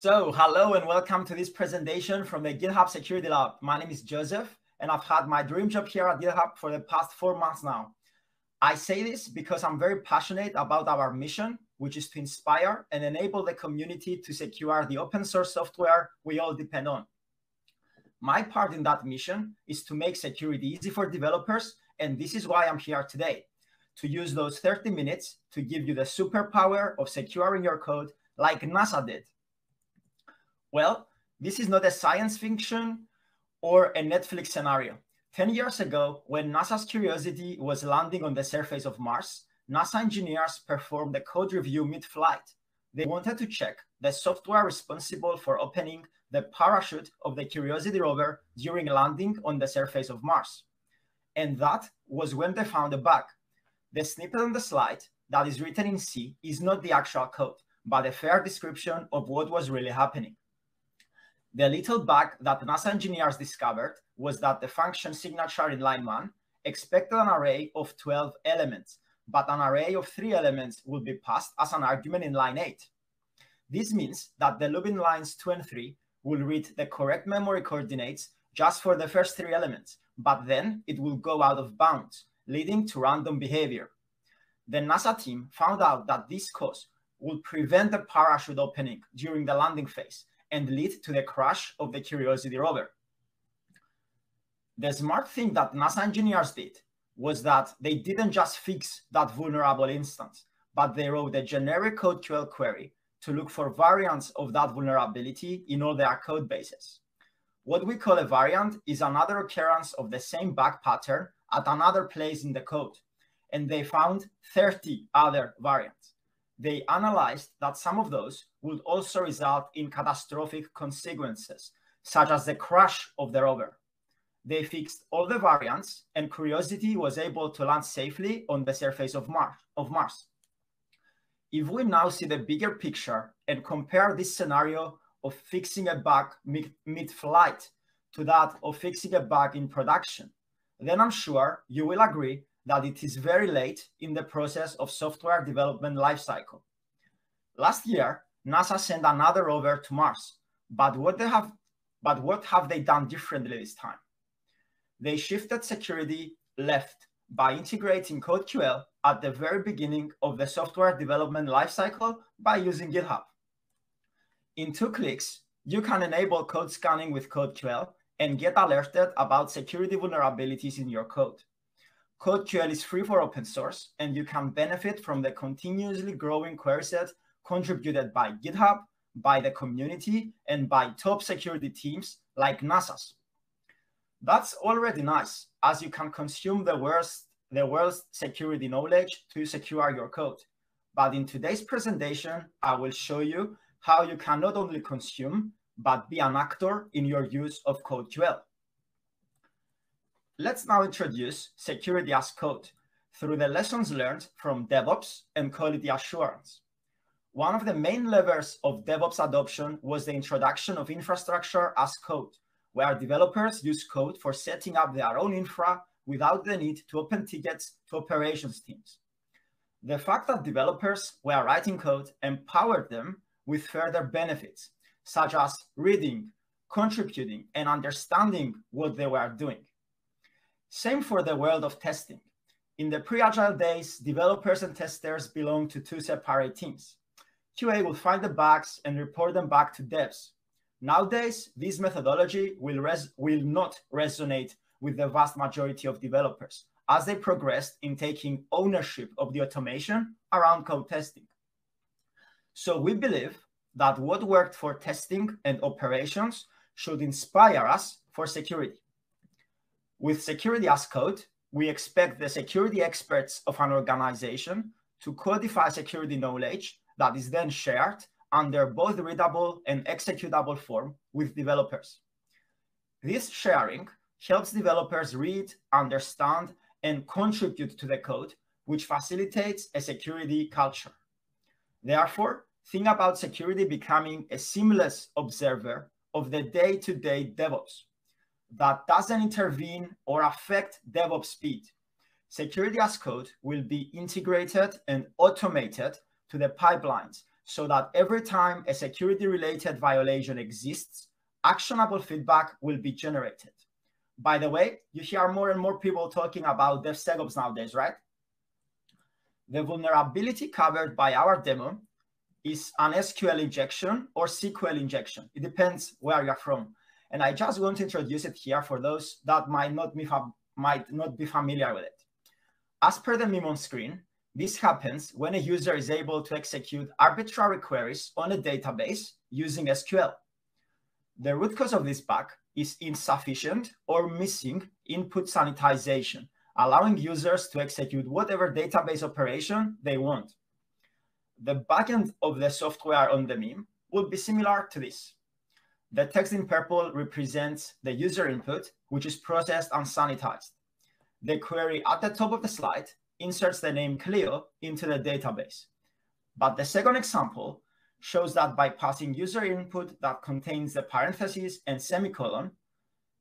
So, hello and welcome to this presentation from the GitHub Security Lab. My name is Joseph, and I've had my dream job here at GitHub for the past four months now. I say this because I'm very passionate about our mission, which is to inspire and enable the community to secure the open source software we all depend on. My part in that mission is to make security easy for developers, and this is why I'm here today, to use those 30 minutes to give you the superpower of securing your code like NASA did well, this is not a science fiction or a Netflix scenario. 10 years ago, when NASA's Curiosity was landing on the surface of Mars, NASA engineers performed a code review mid flight. They wanted to check the software responsible for opening the parachute of the Curiosity rover during landing on the surface of Mars. And that was when they found a bug. The snippet on the slide that is written in C is not the actual code, but a fair description of what was really happening. The little bug that NASA engineers discovered was that the function signature in line 1 expected an array of 12 elements, but an array of 3 elements would be passed as an argument in line 8. This means that the loop in lines 2 and 3 will read the correct memory coordinates just for the first three elements, but then it will go out of bounds, leading to random behavior. The NASA team found out that this cause would prevent the parachute opening during the landing phase and lead to the crash of the Curiosity rover. The smart thing that NASA engineers did was that they didn't just fix that vulnerable instance, but they wrote a generic CodeQL query to look for variants of that vulnerability in all their code bases. What we call a variant is another occurrence of the same bug pattern at another place in the code, and they found 30 other variants they analyzed that some of those would also result in catastrophic consequences, such as the crash of the rover. They fixed all the variants, and Curiosity was able to land safely on the surface of Mars. Of Mars. If we now see the bigger picture and compare this scenario of fixing a bug mid-flight to that of fixing a bug in production, then I'm sure you will agree that it is very late in the process of software development lifecycle. Last year, NASA sent another rover to Mars, but what they have but what have they done differently this time? They shifted security left by integrating CodeQL at the very beginning of the software development lifecycle by using GitHub. In two clicks, you can enable code scanning with CodeQL and get alerted about security vulnerabilities in your code. CodeQL is free for open source, and you can benefit from the continuously growing query set contributed by GitHub, by the community, and by top security teams like NASA's. That's already nice, as you can consume the world's, the world's security knowledge to secure your code. But in today's presentation, I will show you how you can not only consume, but be an actor in your use of CodeQL. Let's now introduce security as code through the lessons learned from DevOps and quality assurance. One of the main levers of DevOps adoption was the introduction of infrastructure as code, where developers use code for setting up their own infra without the need to open tickets to operations teams. The fact that developers were writing code empowered them with further benefits, such as reading, contributing, and understanding what they were doing. Same for the world of testing. In the pre-agile days, developers and testers belonged to two separate teams. QA will find the bugs and report them back to devs. Nowadays, this methodology will, will not resonate with the vast majority of developers as they progressed in taking ownership of the automation around code testing. So we believe that what worked for testing and operations should inspire us for security. With security as code, we expect the security experts of an organization to codify security knowledge that is then shared under both readable and executable form with developers. This sharing helps developers read, understand, and contribute to the code, which facilitates a security culture. Therefore, think about security becoming a seamless observer of the day-to-day -day DevOps that doesn't intervene or affect DevOps speed. Security as code will be integrated and automated to the pipelines so that every time a security related violation exists, actionable feedback will be generated. By the way, you hear more and more people talking about DevSecOps nowadays, right? The vulnerability covered by our demo is an SQL injection or SQL injection. It depends where you're from. And I just want to introduce it here for those that might not be, might not be familiar with it. As per the meme on screen, this happens when a user is able to execute arbitrary queries on a database using SQL. The root cause of this bug is insufficient or missing input sanitization, allowing users to execute whatever database operation they want. The backend of the software on the meme would be similar to this. The text in purple represents the user input, which is processed and sanitized. The query at the top of the slide inserts the name Clio into the database. But the second example shows that by passing user input that contains the parentheses and semicolon,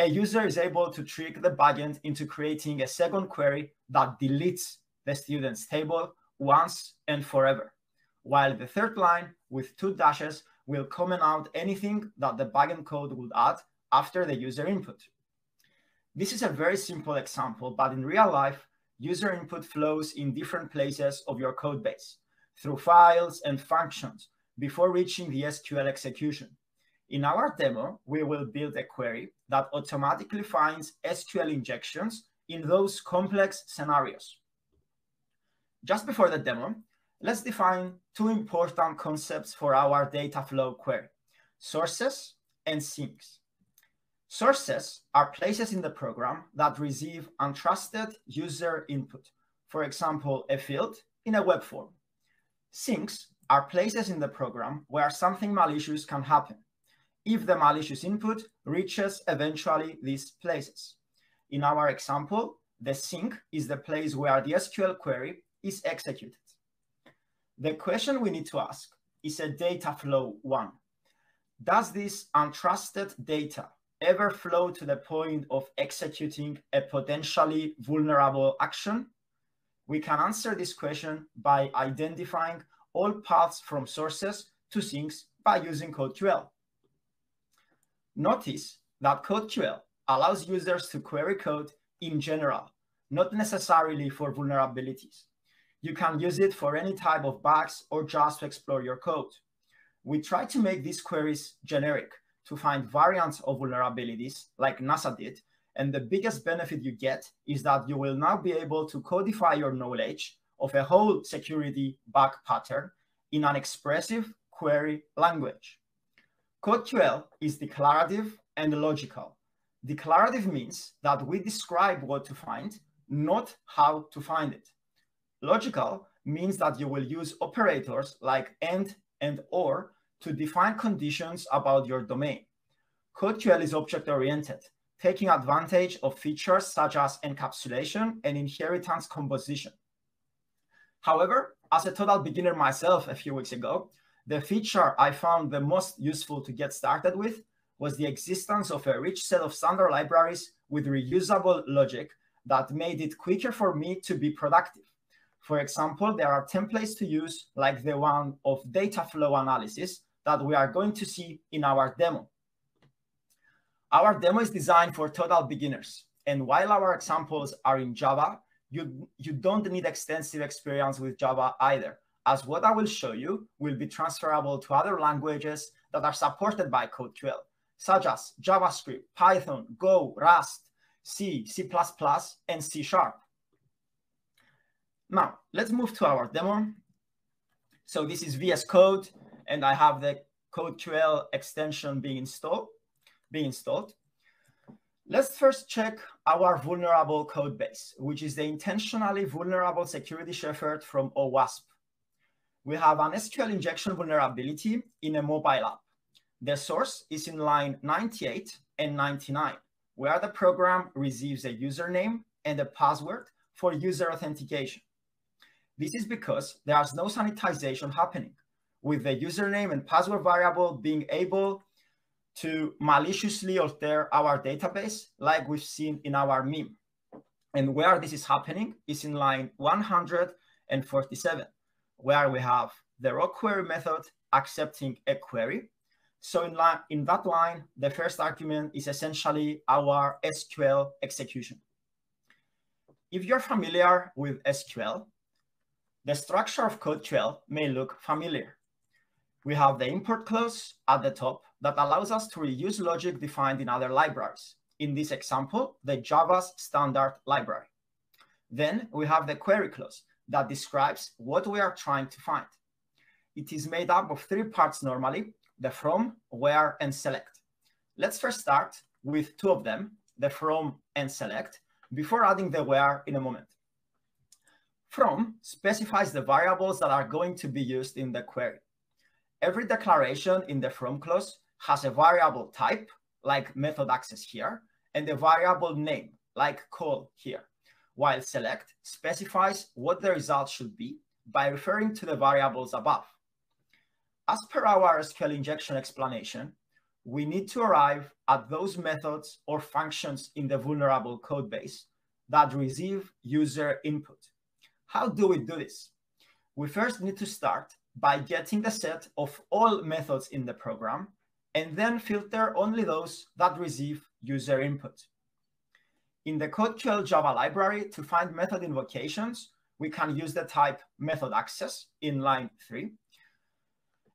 a user is able to trick the backend into creating a second query that deletes the student's table once and forever, while the third line with two dashes will comment out anything that the backend code would add after the user input. This is a very simple example, but in real life, user input flows in different places of your code base through files and functions before reaching the SQL execution. In our demo, we will build a query that automatically finds SQL injections in those complex scenarios. Just before the demo, let's define two important concepts for our data flow query, sources and sinks. Sources are places in the program that receive untrusted user input, for example, a field in a web form. Sinks are places in the program where something malicious can happen, if the malicious input reaches eventually these places. In our example, the sink is the place where the SQL query is executed. The question we need to ask is a data flow one. Does this untrusted data ever flow to the point of executing a potentially vulnerable action? We can answer this question by identifying all paths from sources to sinks by using CodeQL. Notice that CodeQL allows users to query code in general, not necessarily for vulnerabilities. You can use it for any type of bugs or just to explore your code. We try to make these queries generic to find variants of vulnerabilities like NASA did. And the biggest benefit you get is that you will now be able to codify your knowledge of a whole security bug pattern in an expressive query language. CodeQL is declarative and logical. Declarative means that we describe what to find, not how to find it. Logical means that you will use operators like AND and OR to define conditions about your domain. CodeQL is object-oriented, taking advantage of features such as encapsulation and inheritance composition. However, as a total beginner myself a few weeks ago, the feature I found the most useful to get started with was the existence of a rich set of standard libraries with reusable logic that made it quicker for me to be productive. For example, there are templates to use like the one of data flow analysis that we are going to see in our demo. Our demo is designed for total beginners. And while our examples are in Java, you, you don't need extensive experience with Java either, as what I will show you will be transferable to other languages that are supported by CodeQL, such as JavaScript, Python, Go, Rust, C, C++, and C Sharp. Now, let's move to our demo. So this is VS Code, and I have the CodeQL extension being installed. Being installed. Let's first check our vulnerable code base, which is the intentionally vulnerable security shepherd from OWASP. We have an SQL injection vulnerability in a mobile app. The source is in line 98 and 99, where the program receives a username and a password for user authentication. This is because there's no sanitization happening, with the username and password variable being able to maliciously alter our database like we've seen in our meme. And where this is happening is in line 147, where we have the raw query method accepting a query. So in, in that line, the first argument is essentially our SQL execution. If you're familiar with SQL, the structure of CodeQL may look familiar. We have the import clause at the top that allows us to reuse logic defined in other libraries. In this example, the Java's standard library. Then we have the query clause that describes what we are trying to find. It is made up of three parts normally, the from, where, and select. Let's first start with two of them, the from and select, before adding the where in a moment. From specifies the variables that are going to be used in the query. Every declaration in the from clause has a variable type, like method access here, and a variable name, like call here, while select specifies what the result should be by referring to the variables above. As per our SQL injection explanation, we need to arrive at those methods or functions in the vulnerable code base that receive user input. How do we do this? We first need to start by getting the set of all methods in the program and then filter only those that receive user input. In the CodeQL Java library to find method invocations, we can use the type method access in line three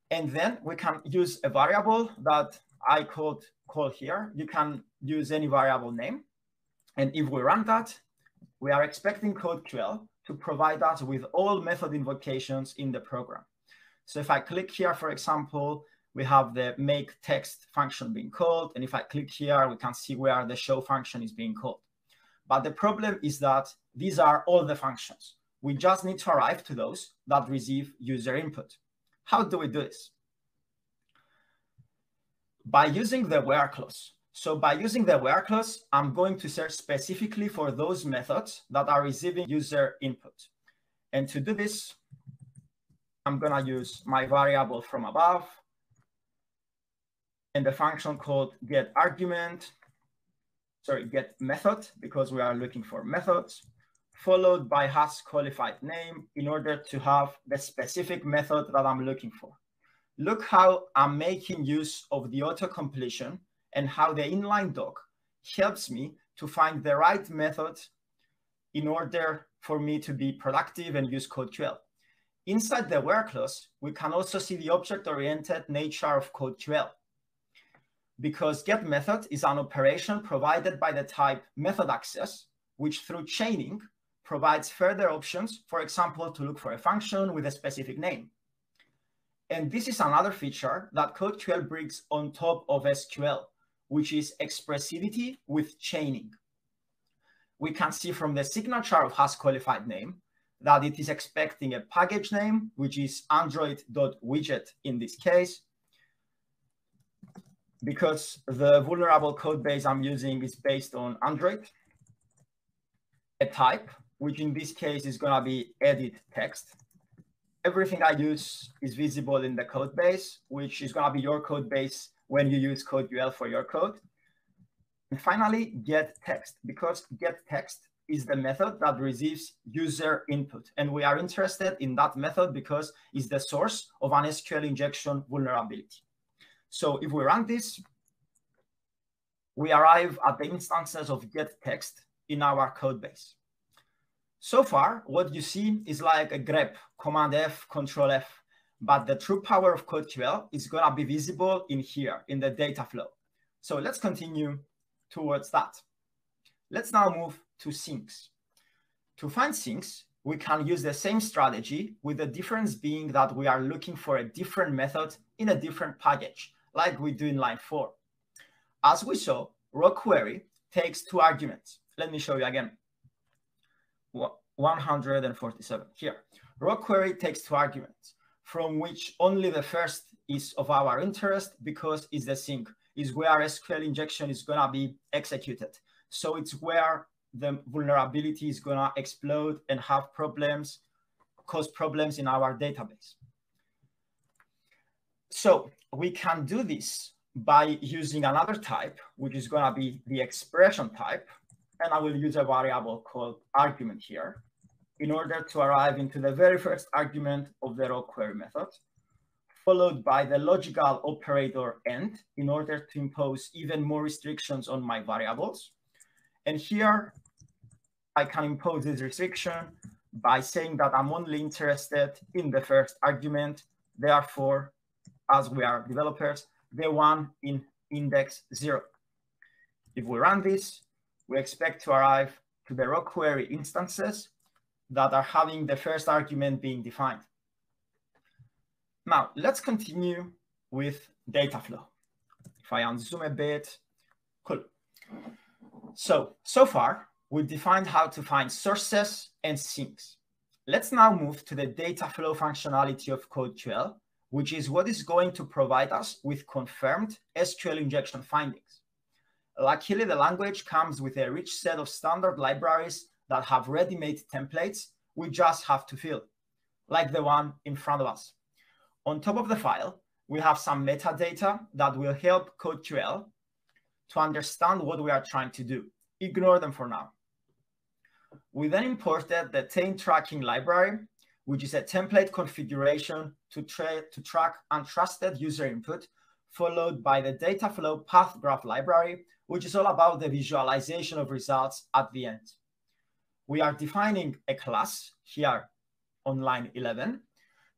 and then we can use a variable that I could call here. You can use any variable name. And if we run that, we are expecting CodeQL to provide us with all method invocations in the program. So if I click here, for example, we have the make text function being called. And if I click here, we can see where the show function is being called. But the problem is that these are all the functions. We just need to arrive to those that receive user input. How do we do this? By using the where clause. So by using the where clause, I'm going to search specifically for those methods that are receiving user input. And to do this, I'm going to use my variable from above and the function called get argument, sorry, get method, because we are looking for methods followed by has qualified name in order to have the specific method that I'm looking for. Look how I'm making use of the auto completion and how the inline doc helps me to find the right method in order for me to be productive and use CodeQL. Inside the clause, we can also see the object-oriented nature of CodeQL. Because get method is an operation provided by the type method access, which through chaining provides further options, for example, to look for a function with a specific name. And this is another feature that CodeQL brings on top of SQL, which is expressivity with chaining. We can see from the signature of has qualified name that it is expecting a package name, which is android.widget in this case, because the vulnerable code base I'm using is based on Android, a type, which in this case is going to be edit text. Everything I use is visible in the code base, which is going to be your code base when you use CodeQL for your code. And finally, get text, because get text is the method that receives user input. And we are interested in that method because it's the source of an SQL injection vulnerability. So if we run this, we arrive at the instances of get text in our code base. So far, what you see is like a grep, Command F, Control F, but the true power of CodeQL is going to be visible in here, in the data flow. So let's continue towards that. Let's now move to sinks. To find sinks, we can use the same strategy with the difference being that we are looking for a different method in a different package, like we do in line four. As we saw, raw query takes two arguments. Let me show you again. 147 here. Raw query takes two arguments, from which only the first is of our interest because it's the sink, is where SQL injection is going to be executed. So it's where the vulnerability is going to explode and have problems, cause problems in our database. So we can do this by using another type, which is going to be the expression type, and I will use a variable called argument here. In order to arrive into the very first argument of the raw query method, followed by the logical operator end in order to impose even more restrictions on my variables. And here I can impose this restriction by saying that I'm only interested in the first argument. Therefore, as we are developers, the one in index zero. If we run this, we expect to arrive to the raw query instances that are having the first argument being defined. Now, let's continue with data flow. If I unzoom a bit, cool. So, so far, we defined how to find sources and sinks. Let's now move to the data flow functionality of CodeQL, which is what is going to provide us with confirmed SQL injection findings. Luckily, the language comes with a rich set of standard libraries that have ready-made templates we just have to fill, like the one in front of us. On top of the file, we have some metadata that will help CodeQL to understand what we are trying to do. Ignore them for now. We then imported the taint tracking library, which is a template configuration to, tra to track untrusted user input, followed by the data flow path graph library, which is all about the visualization of results at the end. We are defining a class here on line 11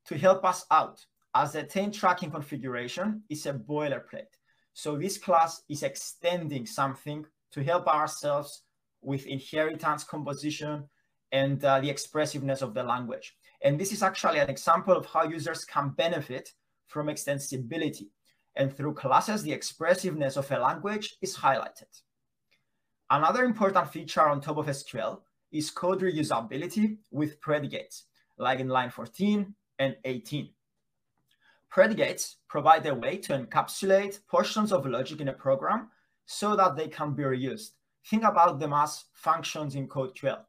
to help us out as the taint tracking configuration is a boilerplate. So this class is extending something to help ourselves with inheritance composition and uh, the expressiveness of the language. And this is actually an example of how users can benefit from extensibility. And through classes, the expressiveness of a language is highlighted. Another important feature on top of SQL is code reusability with predicates, like in line 14 and 18. Predicates provide a way to encapsulate portions of logic in a program so that they can be reused. Think about them as functions in CodeQL.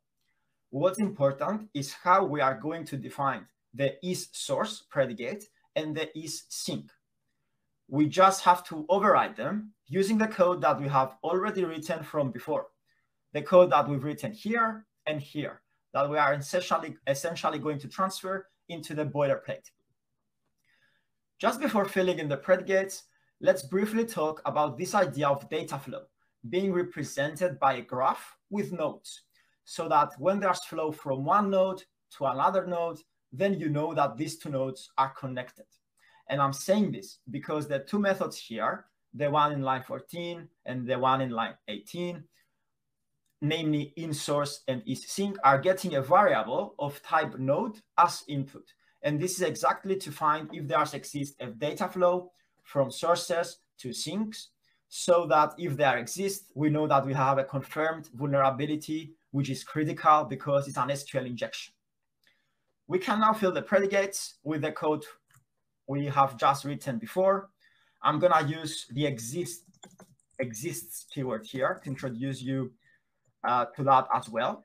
What's important is how we are going to define the is source predicate and the is sink. We just have to override them using the code that we have already written from before. The code that we've written here and here that we are essentially, essentially going to transfer into the boilerplate. Just before filling in the predicates, let's briefly talk about this idea of data flow being represented by a graph with nodes so that when there's flow from one node to another node, then you know that these two nodes are connected. And I'm saying this because the two methods here, the one in line 14 and the one in line 18, namely in source and is sink, are getting a variable of type node as input. And this is exactly to find if there exists a data flow from sources to sinks, so that if there exists, we know that we have a confirmed vulnerability, which is critical because it's an SQL injection. We can now fill the predicates with the code we have just written before. I'm gonna use the exist exists keyword here to introduce you uh, to that as well.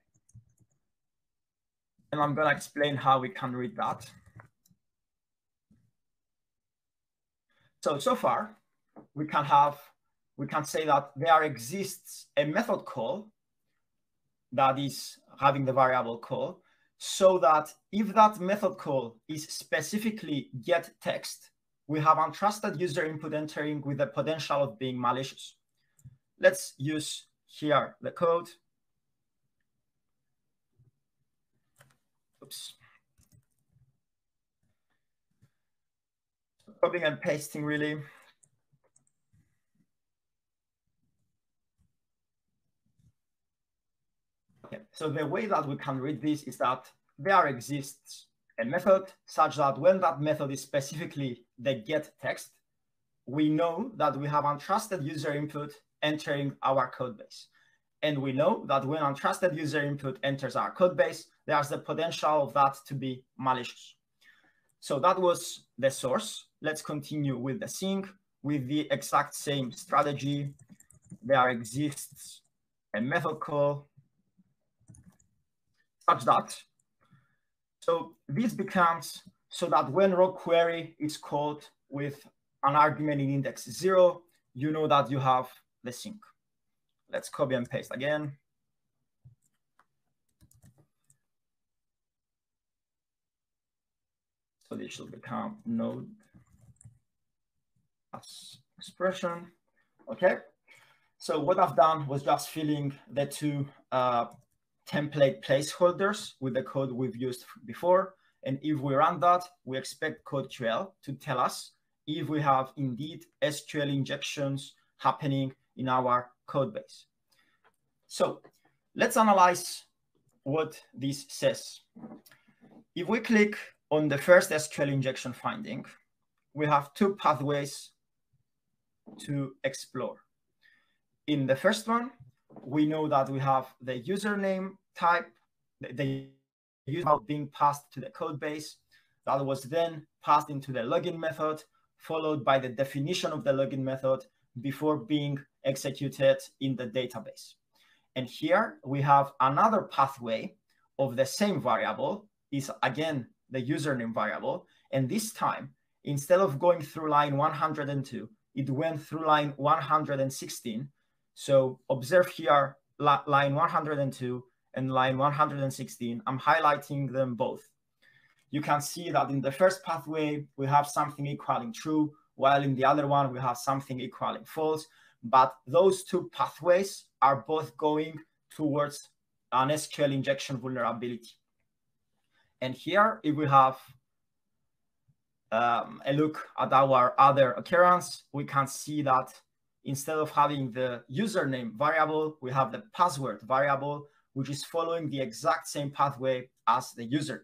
And I'm going to explain how we can read that. So, so far, we can have, we can say that there exists a method call that is having the variable call so that if that method call is specifically get text, we have untrusted user input entering with the potential of being malicious. Let's use here the code. Oops. copying and pasting really. Okay, so the way that we can read this is that there exists a method such that when that method is specifically the get text, we know that we have untrusted user input entering our code base. And we know that when untrusted user input enters our code base, there's the potential of that to be malicious. So that was the source. Let's continue with the sink with the exact same strategy. There exists a method call such that. So this becomes so that when raw query is called with an argument in index zero, you know that you have the sink. Let's copy and paste again. So this should become node as expression. Okay. So what I've done was just filling the two uh, template placeholders with the code we've used before. And if we run that, we expect CodeQL to tell us if we have indeed SQL injections happening in our code base. So let's analyze what this says. If we click on the first SQL injection finding, we have two pathways to explore. In the first one, we know that we have the username type, the user being passed to the code base that was then passed into the login method, followed by the definition of the login method before being executed in the database. And here we have another pathway of the same variable is again the username variable. And this time, instead of going through line 102, it went through line 116. So observe here line 102 and line 116. I'm highlighting them both. You can see that in the first pathway, we have something equaling true, while in the other one, we have something equaling false. But those two pathways are both going towards an SQL injection vulnerability. And here, if we have um, a look at our other occurrence, we can see that instead of having the username variable, we have the password variable, which is following the exact same pathway as the username.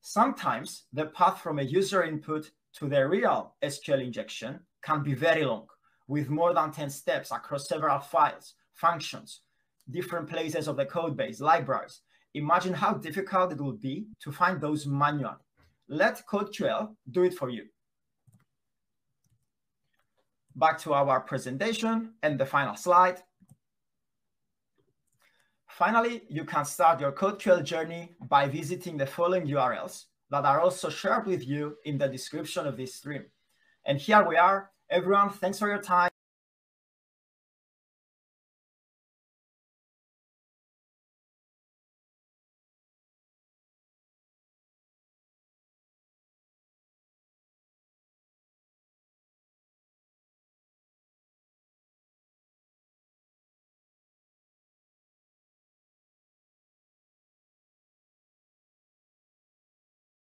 Sometimes the path from a user input to the real SQL injection can be very long, with more than 10 steps across several files, functions, different places of the code base, libraries. Imagine how difficult it would be to find those manually. Let CodeQL do it for you. Back to our presentation and the final slide. Finally, you can start your CodeQL journey by visiting the following URLs that are also shared with you in the description of this stream. And here we are. Everyone, thanks for your time.